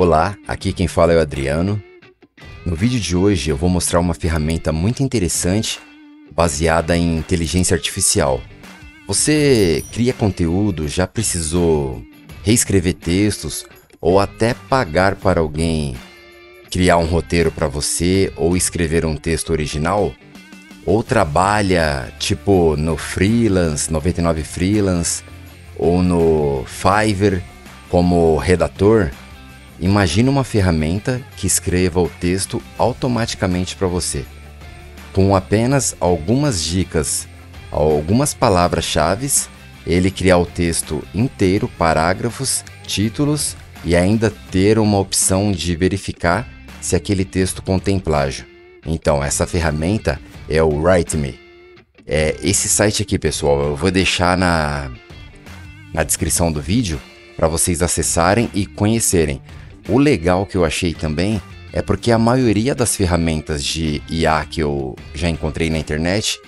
Olá, aqui quem fala é o Adriano. No vídeo de hoje eu vou mostrar uma ferramenta muito interessante baseada em inteligência artificial. Você cria conteúdo, já precisou reescrever textos ou até pagar para alguém criar um roteiro para você ou escrever um texto original? Ou trabalha tipo no Freelance, 99 Freelance ou no Fiverr como redator? Imagine uma ferramenta que escreva o texto automaticamente para você. Com apenas algumas dicas, algumas palavras-chave, ele criar o texto inteiro, parágrafos, títulos e ainda ter uma opção de verificar se aquele texto contém plágio. Então, essa ferramenta é o WriteMe. É esse site aqui, pessoal, eu vou deixar na, na descrição do vídeo para vocês acessarem e conhecerem. O legal que eu achei também é porque a maioria das ferramentas de IA que eu já encontrei na internet,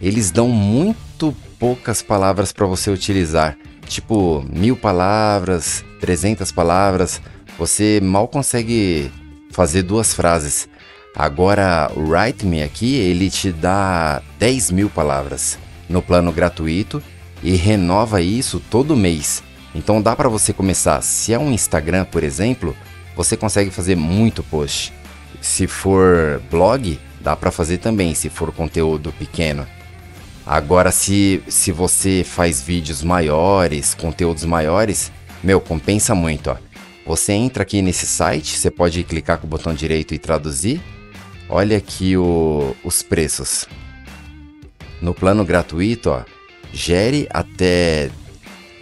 eles dão muito poucas palavras para você utilizar. Tipo, mil palavras, 300 palavras, você mal consegue fazer duas frases. Agora, o Write Me aqui, ele te dá 10 mil palavras no plano gratuito e renova isso todo mês. Então dá para você começar. Se é um Instagram, por exemplo, você consegue fazer muito post. Se for blog, dá para fazer também, se for conteúdo pequeno. Agora, se, se você faz vídeos maiores, conteúdos maiores, meu, compensa muito, ó. Você entra aqui nesse site, você pode clicar com o botão direito e traduzir. Olha aqui o, os preços. No plano gratuito, ó, gere até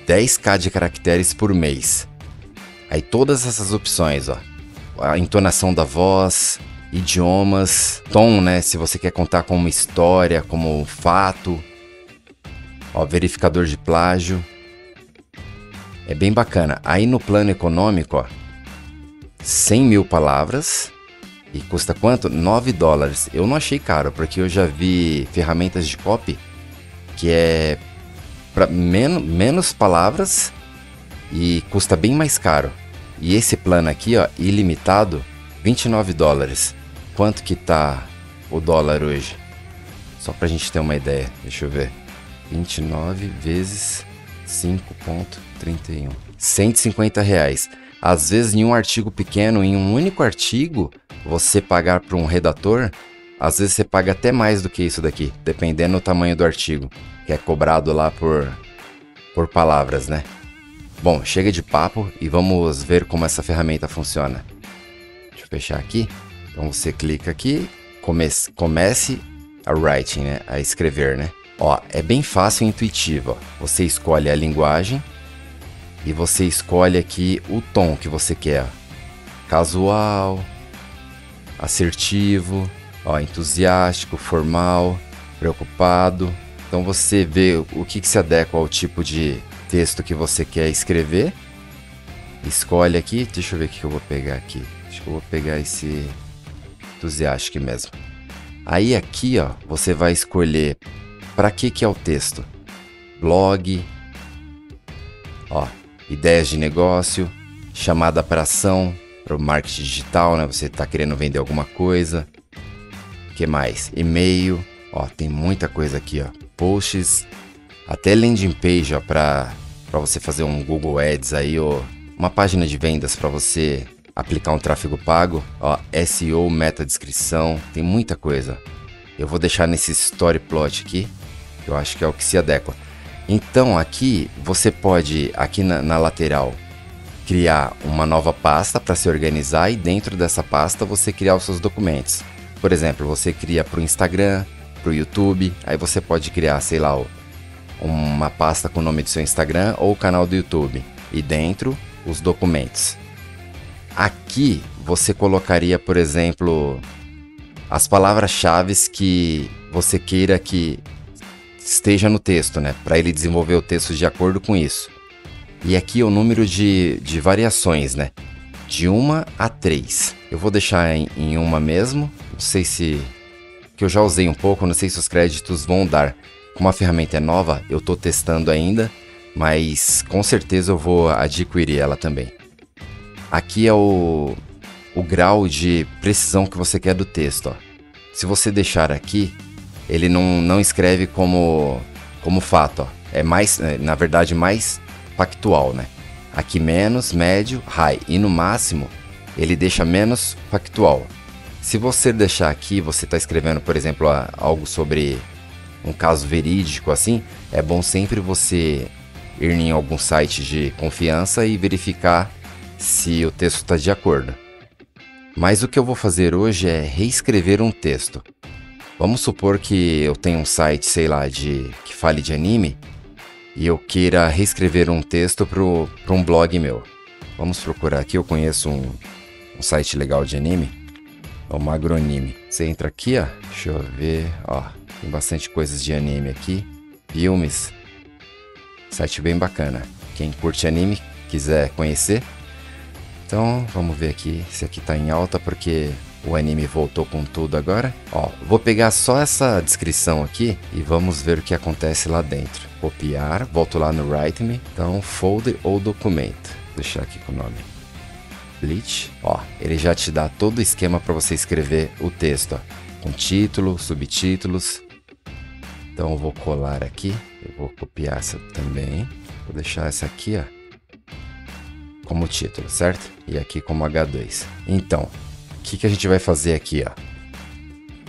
10k de caracteres por mês. Aí todas essas opções, ó. A entonação da voz, idiomas, tom, né? Se você quer contar como uma história, como um fato. Ó, verificador de plágio. É bem bacana. Aí no plano econômico, ó, 100 mil palavras e custa quanto? 9 dólares. Eu não achei caro, porque eu já vi ferramentas de copy que é para men menos palavras e custa bem mais caro. E esse plano aqui, ó, ilimitado, 29 dólares. Quanto que tá o dólar hoje? Só pra gente ter uma ideia. Deixa eu ver. 29 vezes 5.31. 150 reais. Às vezes, em um artigo pequeno, em um único artigo, você pagar para um redator, às vezes você paga até mais do que isso daqui, dependendo do tamanho do artigo, que é cobrado lá por, por palavras, né? Bom, chega de papo e vamos ver como essa ferramenta funciona. Deixa eu fechar aqui. Então você clica aqui, comece, comece a writing, né? A escrever, né? Ó, é bem fácil e intuitivo. Ó. Você escolhe a linguagem e você escolhe aqui o tom que você quer. Casual, assertivo, ó, entusiástico, formal, preocupado. Então você vê o que, que se adequa ao tipo de texto que você quer escrever. Escolhe aqui, deixa eu ver o que eu vou pegar aqui. Acho que eu vou pegar esse entusiástico mesmo. Aí aqui, ó, você vai escolher para que que é o texto? Blog, ó, ideias de negócio, chamada para ação, para o marketing digital, né? Você está querendo vender alguma coisa. Que mais? E-mail, ó, tem muita coisa aqui, ó. Posts, até landing page, ó, para para você fazer um Google Ads aí, ó, uma página de vendas para você aplicar um tráfego pago, ó, SEO, meta descrição, tem muita coisa. Eu vou deixar nesse story plot aqui eu acho que é o que se adequa. Então aqui você pode, aqui na, na lateral, criar uma nova pasta para se organizar e dentro dessa pasta você criar os seus documentos. Por exemplo, você cria para o Instagram, para o YouTube, aí você pode criar, sei lá, uma pasta com o nome do seu Instagram ou canal do YouTube e dentro os documentos. Aqui você colocaria, por exemplo, as palavras-chave que você queira que esteja no texto, né? Para ele desenvolver o texto de acordo com isso. E aqui é o número de, de variações, né? De uma a três. Eu vou deixar em, em uma mesmo. Não sei se. Que eu já usei um pouco, não sei se os créditos vão dar. Como a ferramenta é nova, eu estou testando ainda, mas com certeza eu vou adquirir ela também. aqui é o, o grau de precisão que você quer do texto. Ó. Se você deixar aqui, ele não, não escreve como, como fato. Ó. É mais, é, na verdade, mais factual, né? Aqui menos, médio, high. E no máximo, ele deixa menos factual. Se você deixar aqui, você está escrevendo, por exemplo, algo sobre um caso verídico assim, é bom sempre você ir em algum site de confiança e verificar se o texto está de acordo. Mas o que eu vou fazer hoje é reescrever um texto. Vamos supor que eu tenho um site, sei lá, de que fale de anime e eu queira reescrever um texto para um blog meu. Vamos procurar aqui, eu conheço um, um site legal de anime, é o Magronime. Você entra aqui, ó, deixa eu ver, ó, tem bastante coisas de anime aqui, filmes, site bem bacana. Quem curte anime, quiser conhecer, então vamos ver aqui se aqui tá em alta porque o anime voltou com tudo agora. Ó, vou pegar só essa descrição aqui e vamos ver o que acontece lá dentro. Copiar, volto lá no Write Me, então folder ou documento. Vou deixar aqui com o nome. Bleach, ó, ele já te dá todo o esquema para você escrever o texto, ó, com título, subtítulos. Então eu vou colar aqui, eu vou copiar essa também, vou deixar essa aqui, ó, como título, certo? E aqui como H2. Então, que, que a gente vai fazer aqui, ó?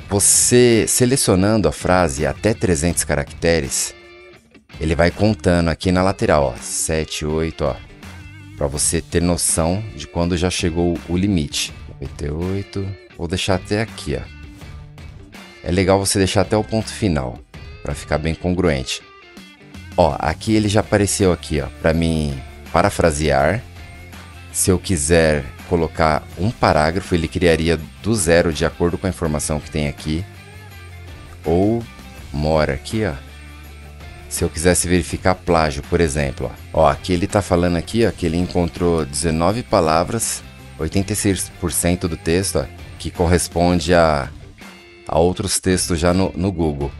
Você selecionando a frase até 300 caracteres, ele vai contando aqui na lateral, ó, 7, 8, ó, para você ter noção de quando já chegou o limite. 98, vou deixar até aqui, ó. É legal você deixar até o ponto final, para ficar bem congruente. Ó, aqui ele já apareceu aqui, ó, para mim parafrasear. Se eu quiser colocar um parágrafo, ele criaria do zero de acordo com a informação que tem aqui. Ou mora aqui, ó. Se eu quisesse verificar plágio, por exemplo, ó, ó aqui ele está falando aqui, ó, que ele encontrou 19 palavras, 86% do texto, ó, que corresponde a, a outros textos já no, no Google.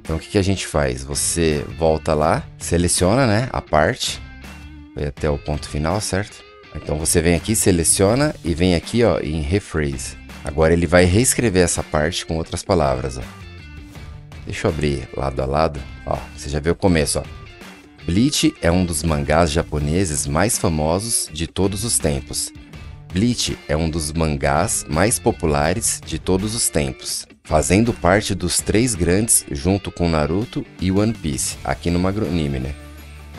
Então o que, que a gente faz? Você volta lá, seleciona, né, a parte, vai até o ponto final, certo? Então você vem aqui, seleciona e vem aqui ó, em rephrase. Agora ele vai reescrever essa parte com outras palavras. Ó. Deixa eu abrir lado a lado. Ó, você já viu o começo. Ó. Bleach é um dos mangás japoneses mais famosos de todos os tempos. Bleach é um dos mangás mais populares de todos os tempos, fazendo parte dos três grandes junto com Naruto e One Piece, aqui no Magronime, né?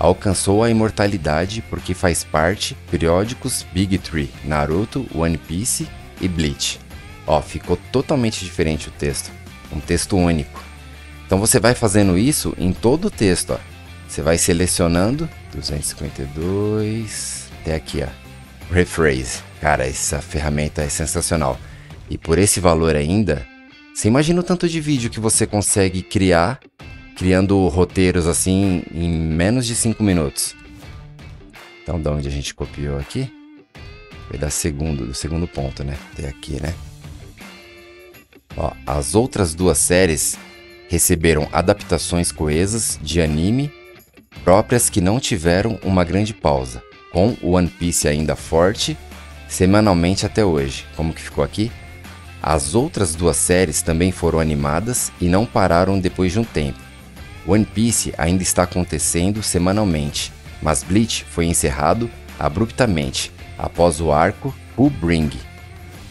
Alcançou a imortalidade porque faz parte periódicos Big Three, Naruto, One Piece e Bleach. Ó, ficou totalmente diferente o texto, um texto único. Então você vai fazendo isso em todo o texto, ó. Você vai selecionando 252 até aqui, ó. Rephrase. Cara, essa ferramenta é sensacional. E por esse valor ainda, você imagina o tanto de vídeo que você consegue criar criando roteiros assim em menos de 5 minutos. Então, da onde a gente copiou aqui? Foi da segundo, do segundo ponto, né? Até aqui, né? Ó, as outras duas séries receberam adaptações coesas de anime próprias que não tiveram uma grande pausa, com o One Piece ainda forte semanalmente até hoje. Como que ficou aqui? As outras duas séries também foram animadas e não pararam depois de um tempo. One Piece ainda está acontecendo semanalmente, mas Bleach foi encerrado abruptamente após o arco Bring,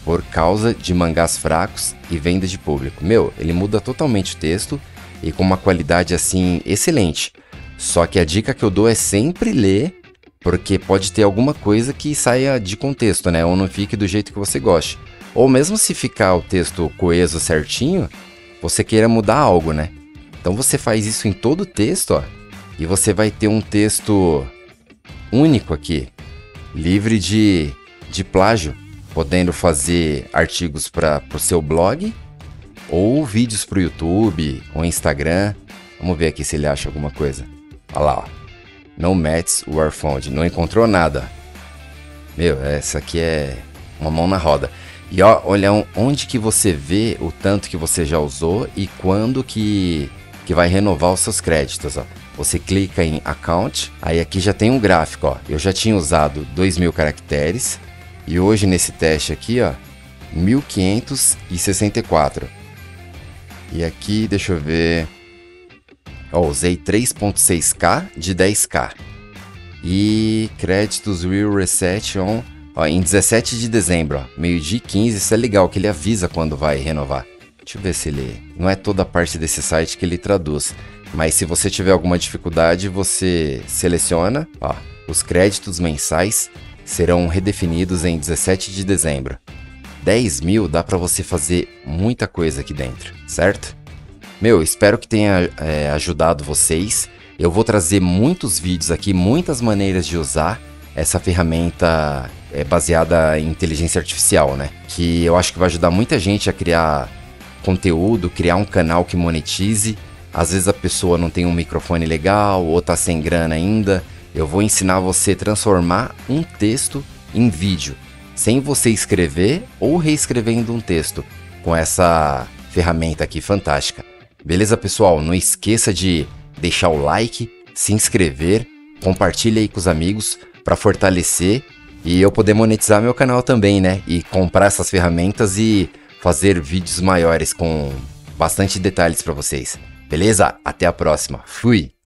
por causa de mangás fracos e venda de público. Meu, ele muda totalmente o texto e com uma qualidade assim excelente. Só que a dica que eu dou é sempre ler, porque pode ter alguma coisa que saia de contexto, né? Ou não fique do jeito que você goste. Ou mesmo se ficar o texto coeso certinho, você queira mudar algo, né? Então você faz isso em todo o texto, ó, e você vai ter um texto único aqui, livre de, de plágio, podendo fazer artigos para o seu blog ou vídeos para o YouTube ou Instagram. Vamos ver aqui se ele acha alguma coisa. Olha lá, ó. No Mets were found. Não encontrou nada. Meu, essa aqui é uma mão na roda. E ó, olha onde que você vê o tanto que você já usou e quando que que vai renovar os seus créditos. Ó. Você clica em Account, aí aqui já tem um gráfico. Ó. Eu já tinha usado 2.000 caracteres, E hoje nesse teste aqui, ó, 1564. E aqui, deixa eu ver. Ó, usei 3.6k de 10k. E créditos Real Reset on ó, em 17 de dezembro, meio-dia 15. Isso é legal, que ele avisa quando vai renovar. Deixa eu ver se ele. Não é toda a parte desse site que ele traduz. Mas se você tiver alguma dificuldade, você seleciona. Ó, os créditos mensais serão redefinidos em 17 de dezembro. 10 mil dá para você fazer muita coisa aqui dentro, certo? Meu, espero que tenha é, ajudado vocês. Eu vou trazer muitos vídeos aqui, muitas maneiras de usar essa ferramenta é, baseada em inteligência artificial, né? Que eu acho que vai ajudar muita gente a criar conteúdo, criar um canal que monetize. Às vezes a pessoa não tem um microfone legal ou tá sem grana ainda. Eu vou ensinar você a transformar um texto em vídeo, sem você escrever ou reescrevendo um texto, com essa ferramenta aqui fantástica. Beleza, pessoal? Não esqueça de deixar o like, se inscrever, compartilhe aí com os amigos para fortalecer e eu poder monetizar meu canal também, né? E comprar essas ferramentas e fazer vídeos maiores com bastante detalhes para vocês. Beleza? Até a próxima. Fui!